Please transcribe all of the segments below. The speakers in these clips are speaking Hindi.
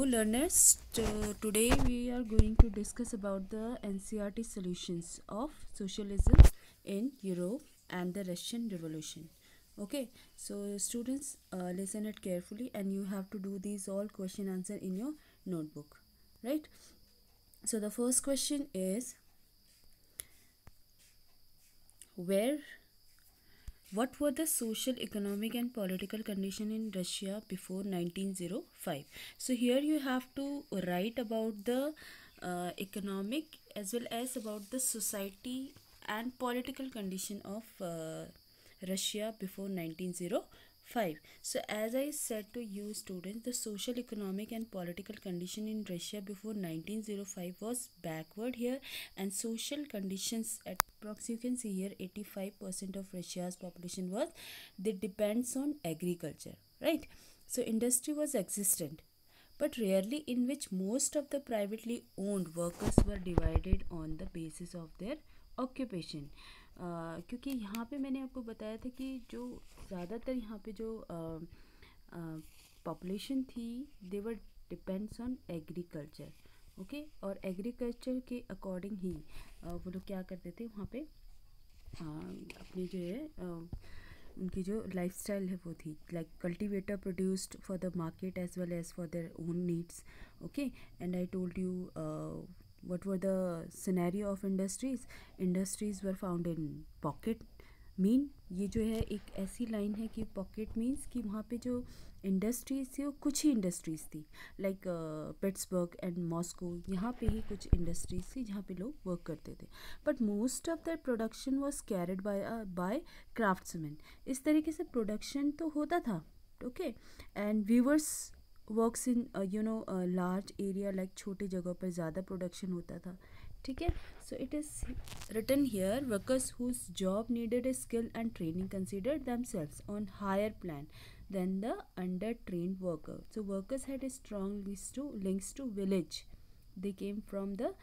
Hello learners, today we are going to discuss about the NCRT solutions of socialism in Europe and the Russian Revolution. Okay, so students uh, listen it carefully and you have to do these all question answer in your notebook, right? So the first question is where what were the social economic and political condition in russia before 1905 so here you have to write about the uh, economic as well as about the society and political condition of uh, russia before 1905 5 so as i said to you students the social economic and political condition in russia before 1905 was backward here and social conditions at approx you can see here 85% of russia's population was that depends on agriculture right? So industry was existent but rarely in which most of the privately owned workers were divided on the basis of their occupation क्योंकि यहाँ पे मैंने आपको बताया था कि जो ज़्यादातर यहाँ पे जो पॉपुलेशन थी they were depends on agriculture okay और एग्रीकल्चर के अकॉर्डिंग ही वो लोग क्या करते थे वहाँ पे अपनी जो है उनकी जो लाइफ स्टाइल है वो थी like cultivator produced for the market as well as for their own needs okay and I told you what were the of industries industries were found in pocket. Mean ये जो है एक ऐसी लाइन है कि पॉकेट मीन्स कि वहाँ पे जो इंडस्ट्रीज़ थी और कुछ ही इंडस्ट्रीज़ थी। लाइक पिट्सबर्ग एंड मॉस्को यहाँ पे ही कुछ इंडस्ट्रीज़ थी जहाँ पे लोग वर्क करते थे। But most of the production was carried by by craftsman इस तरीके से प्रोडक्शन तो होता था okay and weavers works in you know large area like छोटे जगह पर ज़्यादा प्रोडक्शन होता था। ठीक है so it is return here workers whose job needed a skill and training consider them sales on higher plan then the under train worker so workers had a strong links to links to village they came from the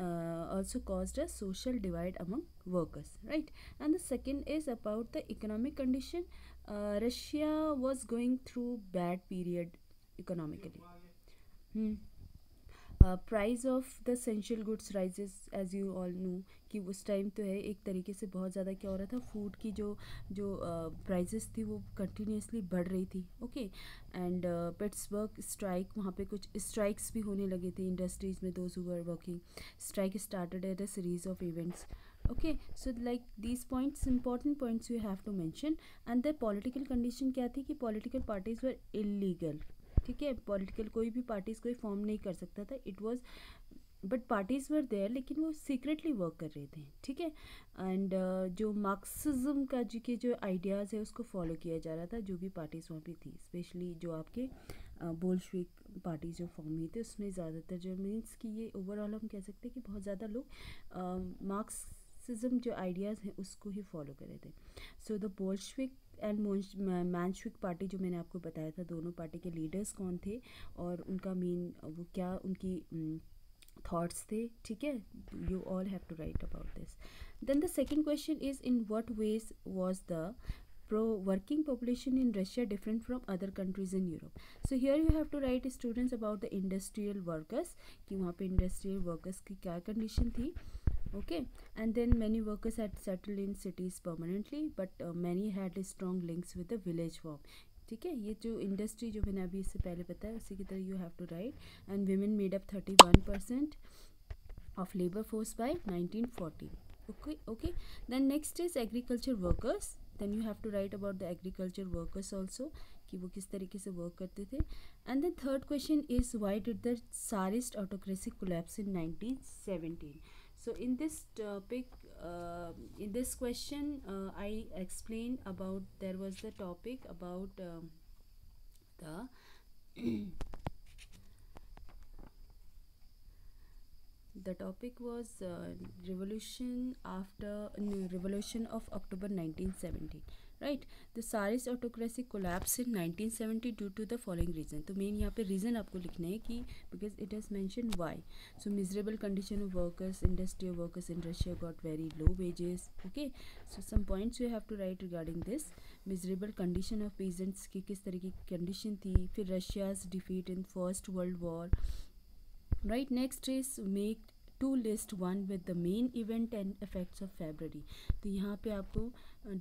also caused a social divide among workers right and the second is about the economic condition uh, russia was going through bad period economically hmm. Price of the essential goods rises as you all know कि उस टाइम तो है एक तरीके से बहुत ज़्यादा क्या हो रहा था फ़ूड की जो जो प्राइजेस uh, थी वो कंटिन्यूसली बढ़ रही थी ओके एंड पिट्सबर्ग स्ट्राइक वहाँ पे कुछ स्ट्राइक्स भी होने लगे थे इंडस्ट्रीज़ में दोज हुआ working strike started at a series of events okay? So like these points important points you have to mention. And the political condition क्या थी कि political parties were illegal ठीक है पॉलिटिकल कोई भी पार्टीज़ कोई फॉर्म नहीं कर सकता था। It was but parties were there लेकिन वो सीक्रेटली वर्क कर रहे थे ठीक है? एंड uh, जो मार्क्सिज्म का जी के जो आइडियाज़ है उसको फॉलो किया जा रहा था जो भी पार्टीज़ वहाँ पे थी। स्पेशली जो आपके बोल्शविक uh, पार्टी जो फॉर्म हुई थी उसमें ज़्यादातर जो मीन्स कि ये ओवरऑल हम कह सकते हैं कि बहुत ज़्यादा लोग मार्क्सिज्म uh, जो आइडियाज़ हैं उसको ही फॉलो कर रहे थे। So the Bolshevik and Menshevik party जो मैंने आपको बताया था, दोनों पार्टी के लीडर्स कौन थे और उनका मेन वो क्या उनकी थाट्स थे, ठीक है? You all have to write about this then the second question is in what ways was the pro working population in Russia different from other countries in Europe so here you have to write students about the industrial workers कि वहाँ पर इंडस्ट्रियल वर्कर्स की क्या कंडीशन थी? okay and then many workers had settled in cities permanently but uh, many had strong links with the village form ठीक है ये जो इंडस्ट्री जो मैंने अभी इससे पहले बताया उसी की तरह you have to right and women made up thirty one percent of labour force by nineteen forty okay okay then next is agriculture workers then you have to write about the agriculture workers also कि वो किस तरीके से वर्क करते थे and the third question is why did the tsarist autocracy collapse in 1917 so in this topic uh, in this question uh, i explained about there was the topic about um, the the topic was uh, revolution after no, revolution of october 1917 right the tsarist autocracy collapse in 1970 due to the following reason तो मेन यहाँ पे रीज़न आपको लिखना है कि because it has mention why so miserable condition of workers industrial workers in Russia got very low wages okay so some points you have to write regarding this miserable condition of peasants की किस तरीके की कंडीशन थी फिर Russia's defeat in first world war right next is make to list one with the main event and effects of February तो यहाँ पे आपको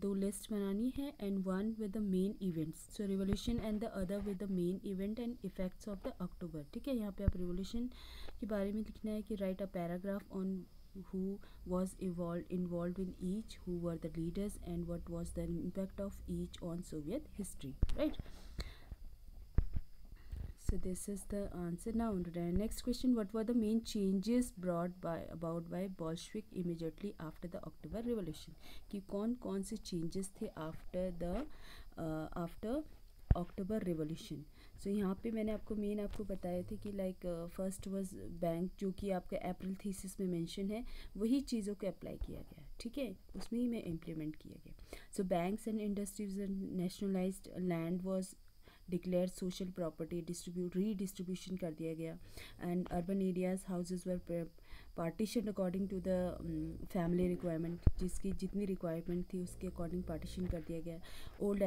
दो लिस्ट बनानी है and one with the main events. So revolution and the other with the main event and effects of the October. ठीक है, यहाँ पे आप रिवोल्यूशन के बारे में लिखना है कि write a paragraph on who was evolved involved in each who were the leaders and what was the impact of each on soviet history right so this is the answer now next question what were the main changes brought by about by bolshevik immediately after the october revolution कि कौन कौन से changes थे after the uh, after October revolution so यहाँ पे मैंने आपको मेन आपको बताया था कि लाइक फ़र्स्ट वाज बैंक जो कि आपका अप्रैल थीसिस में मेंशन है वही चीज़ों को अप्लाई किया गया ठीक है उसमें ही में इम्प्लीमेंट किया गया so banks and industries and nationalised land was declare social property distribute redistribution कर दिया गया। And urban areas houses were partition according to the family requirement जिसकी जितनी रिक्वायरमेंट थी, उसके अकॉर्डिंग पार्टीशन कर दिया गया। Old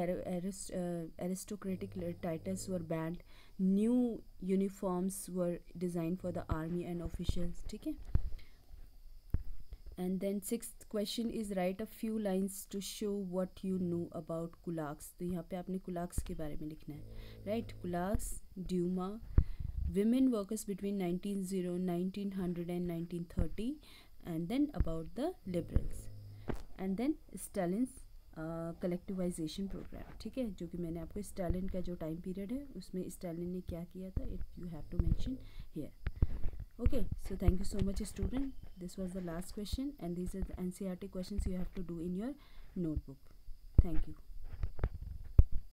aristocratic titles were banned new uniforms were design for the army and officials ठीक है? And then sixth question is write a few lines to show what you know about kulaks तो यहाँ पे आपने kulaks के बारे में लिखना है right kulaks Duma women workers between 1900 1900 and 1930 and then about the liberals and then Stalin's collectivisation uh, programme ठीक है जो कि मैंने आपको स्टालिन का जो टाइम पीरियड है उसमें स्टालिन ने क्या किया था it you have to mention here okay so thank you so much student. This was the last question and these are the ncrt questions you have to do in your notebook. Thank you.